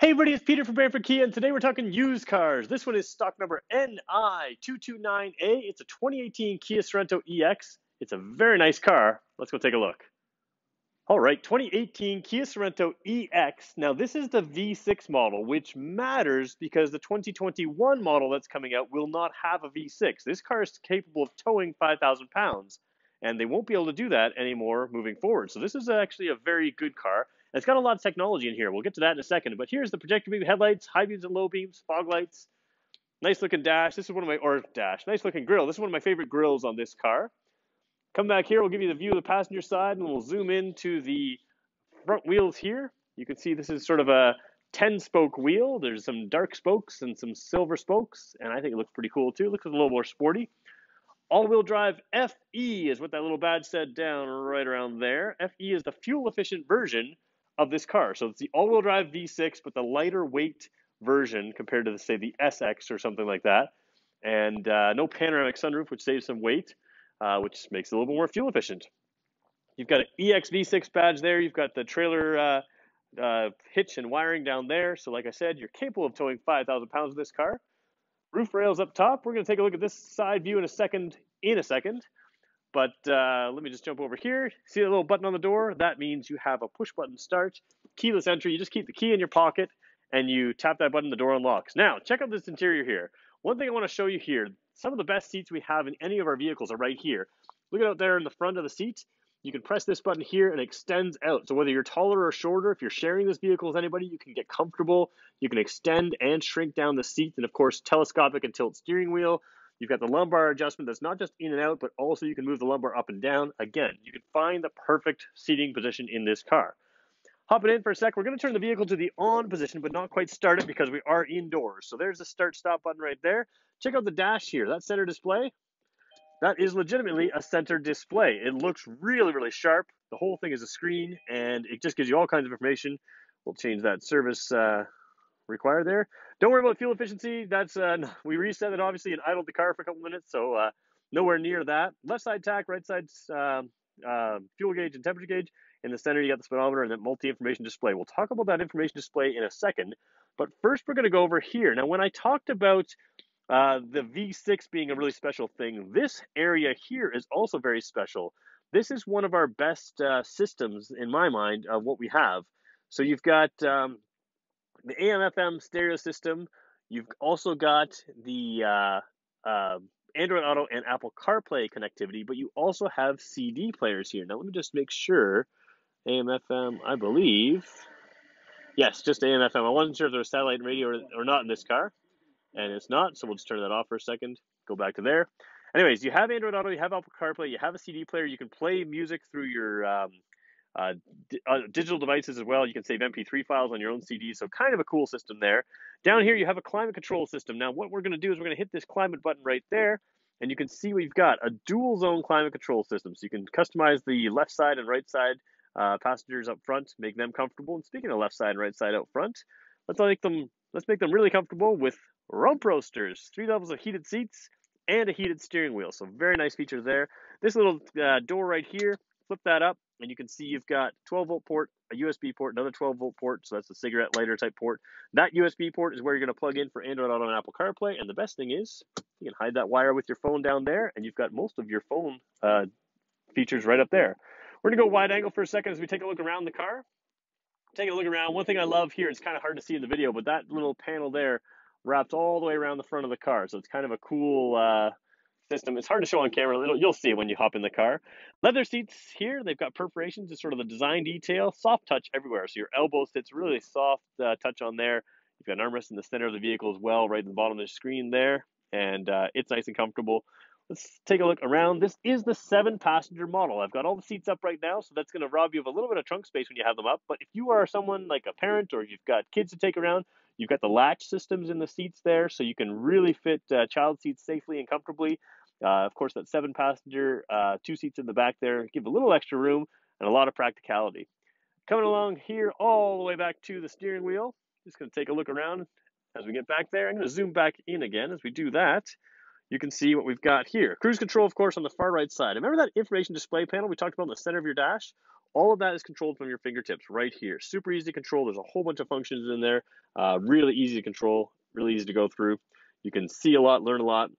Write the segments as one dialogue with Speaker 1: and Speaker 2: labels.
Speaker 1: Hey everybody, it's Peter from Brantford Kia, and today we're talking used cars. This one is stock number NI229A. It's a 2018 Kia Sorento EX. It's a very nice car. Let's go take a look. All right, 2018 Kia Sorento EX. Now this is the V6 model, which matters because the 2021 model that's coming out will not have a V6. This car is capable of towing 5,000 pounds, and they won't be able to do that anymore moving forward. So this is actually a very good car. It's got a lot of technology in here. We'll get to that in a second. But here's the projector beam headlights, high beams and low beams, fog lights. Nice looking dash. This is one of my, or dash, nice looking grill. This is one of my favorite grills on this car. Come back here, we'll give you the view of the passenger side and we'll zoom into the front wheels here. You can see this is sort of a 10 spoke wheel. There's some dark spokes and some silver spokes, and I think it looks pretty cool too. It looks a little more sporty. All-wheel drive FE is what that little badge said down right around there. FE is the fuel-efficient version of this car. So it's the all-wheel drive V6, but the lighter weight version compared to, the, say, the SX or something like that. And uh, no panoramic sunroof, which saves some weight, uh, which makes it a little bit more fuel efficient. You've got an EXV6 badge there. You've got the trailer uh, uh, hitch and wiring down there. So like I said, you're capable of towing 5,000 pounds of this car. Roof rails up top. We're going to take a look at this side view in a second. In a second. But uh, let me just jump over here. See the little button on the door? That means you have a push button start, keyless entry. You just keep the key in your pocket and you tap that button, the door unlocks. Now, check out this interior here. One thing I want to show you here, some of the best seats we have in any of our vehicles are right here. Look out there in the front of the seat. You can press this button here and it extends out. So whether you're taller or shorter, if you're sharing this vehicle with anybody, you can get comfortable. You can extend and shrink down the seat and of course telescopic and tilt steering wheel. You've got the lumbar adjustment that's not just in and out, but also you can move the lumbar up and down. Again, you can find the perfect seating position in this car. Hopping in for a sec, we're going to turn the vehicle to the on position, but not quite start it because we are indoors. So there's the start stop button right there. Check out the dash here. That center display, that is legitimately a center display. It looks really, really sharp. The whole thing is a screen, and it just gives you all kinds of information. We'll change that service uh, required there. Don't worry about fuel efficiency. That's uh, we reset it obviously and idled the car for a couple minutes, so uh, nowhere near that. Left side tach, right side uh, fuel gauge and temperature gauge. In the center, you got the speedometer and that multi-information display. We'll talk about that information display in a second, but first we're going to go over here. Now, when I talked about uh, the V6 being a really special thing, this area here is also very special. This is one of our best uh, systems in my mind of what we have. So you've got um, the AM/FM stereo system. You've also got the uh, uh, Android Auto and Apple CarPlay connectivity, but you also have CD players here. Now let me just make sure. AM/FM, I believe. Yes, just AM/FM. I wasn't sure if there was satellite radio or, or not in this car, and it's not. So we'll just turn that off for a second. Go back to there. Anyways, you have Android Auto, you have Apple CarPlay, you have a CD player. You can play music through your um, uh, uh, digital devices as well. You can save MP3 files on your own CD, so kind of a cool system there. Down here, you have a climate control system. Now, what we're going to do is we're going to hit this climate button right there, and you can see we've got a dual zone climate control system. So you can customize the left side and right side uh, passengers up front, make them comfortable. And speaking of left side and right side out front, let's make them let's make them really comfortable with rump roasters, three levels of heated seats, and a heated steering wheel. So very nice features there. This little uh, door right here, flip that up, and you can see you've got 12 volt port, a USB port, another 12 volt port, so that's a cigarette lighter type port. That USB port is where you're going to plug in for Android Auto and Apple CarPlay, and the best thing is you can hide that wire with your phone down there, and you've got most of your phone uh, features right up there. We're going to go wide angle for a second as we take a look around the car. Take a look around. One thing I love here, it's kind of hard to see in the video, but that little panel there wraps all the way around the front of the car, so it's kind of a cool uh, system. It's hard to show on camera. It'll, you'll see it when you hop in the car. Leather seats here. They've got perforations. It's sort of the design detail. Soft touch everywhere. So your elbow sits really soft uh, touch on there. You've got an armrest in the center of the vehicle as well, right at the bottom of the screen there. And uh, it's nice and comfortable. Let's take a look around. This is the seven passenger model. I've got all the seats up right now, so that's going to rob you of a little bit of trunk space when you have them up. But if you are someone like a parent or you've got kids to take around, you've got the latch systems in the seats there, so you can really fit uh, child seats safely and comfortably. Uh, of course, that seven passenger, uh, two seats in the back there, give a little extra room and a lot of practicality. Coming along here all the way back to the steering wheel. Just going to take a look around as we get back there. I'm going to zoom back in again as we do that. You can see what we've got here. Cruise control, of course, on the far right side. Remember that information display panel we talked about in the center of your dash? All of that is controlled from your fingertips right here. Super easy to control. There's a whole bunch of functions in there. Uh, really easy to control, really easy to go through. You can see a lot, learn a lot.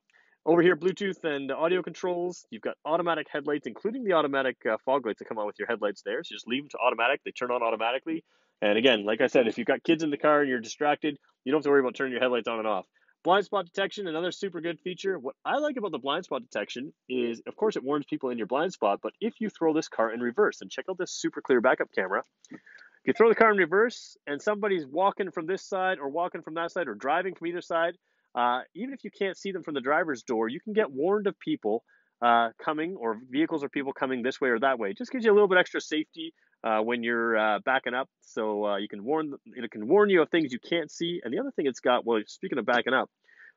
Speaker 1: Over here, Bluetooth and audio controls. You've got automatic headlights, including the automatic uh, fog lights that come on with your headlights there. So just leave them to automatic. They turn on automatically. And again, like I said, if you've got kids in the car and you're distracted, you don't have to worry about turning your headlights on and off. Blind spot detection, another super good feature. What I like about the blind spot detection is, of course, it warns people in your blind spot, but if you throw this car in reverse, and check out this super clear backup camera, if you throw the car in reverse and somebody's walking from this side or walking from that side or driving from either side, uh, even if you can't see them from the driver's door, you can get warned of people uh, coming or vehicles or people coming this way or that way. It just gives you a little bit extra safety uh, when you're uh, backing up, so uh, you can warn it can warn you of things you can't see. And the other thing it's got, well, speaking of backing up,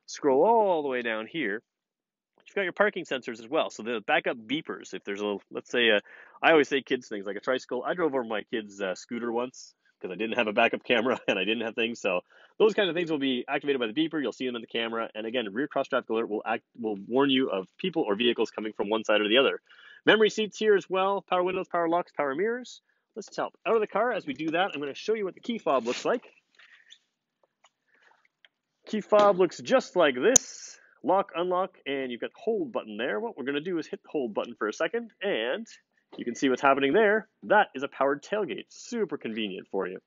Speaker 1: scroll all the way down here. You've got your parking sensors as well. So the backup beepers. If there's a, let's say, I always say kids things like a tricycle. I drove over my kid's scooter once because I didn't have a backup camera and I didn't have things. So those kind of things will be activated by the beeper. You'll see them in the camera. And again, rear cross traffic alert will act will warn you of people or vehicles coming from one side or the other. Memory seats here as well. Power windows, power locks, power mirrors. Let's help out of the car. As we do that, I'm going to show you what the key fob looks like. Key fob looks just like this. Lock, unlock, and you've got hold button there. What we're going to do is hit the hold button for a second, and you can see what's happening there. That is a powered tailgate. Super convenient for you.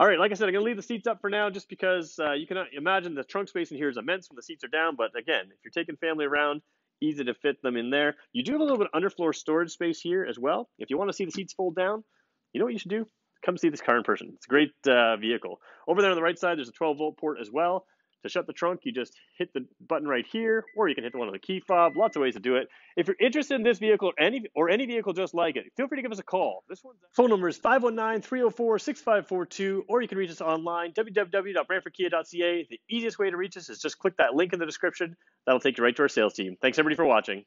Speaker 1: All right, like I said, I'm going to leave the seats up for now just because uh, you can imagine the trunk space in here is immense when the seats are down. But again, if you're taking family around, easy to fit them in there. You do have a little bit of underfloor storage space here as well. If you want to see the seats fold down, you know what you should do? Come see this car in person. It's a great uh, vehicle. Over there on the right side, there's a 12 volt port as well. To shut the trunk, you just hit the button right here, or you can hit the one on the key fob. Lots of ways to do it. If you're interested in this vehicle or any or any vehicle just like it, feel free to give us a call. This one's phone number is 519-304-6542, or you can reach us online, www.brantfordkia.ca. The easiest way to reach us is just click that link in the description. That'll take you right to our sales team. Thanks everybody for watching.